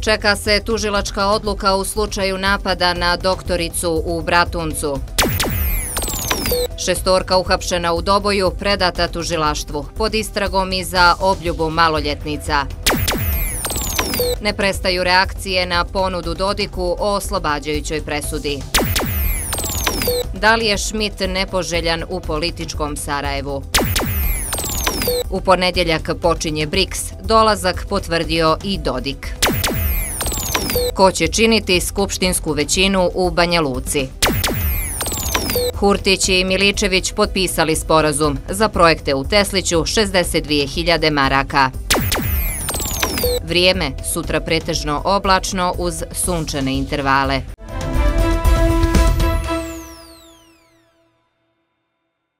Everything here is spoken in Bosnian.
Čeka se tužilačka odluka u slučaju napada na doktoricu u Bratuncu. Šestorka uhapšena u Doboju predata tužilaštvu pod istragom i za obljubu maloljetnica. Ne prestaju reakcije na ponudu Dodiku o oslobađajućoj presudi. Da li je Schmidt nepoželjan u političkom Sarajevu? U ponedjeljak počinje BRICS, dolazak potvrdio i Dodik. Ko će činiti skupštinsku većinu u Banja Luci? Hurtić i Miličević potpisali sporazum za projekte u Tesliću 62.000 maraka. Vrijeme sutra pretežno oblačno uz sunčane intervale.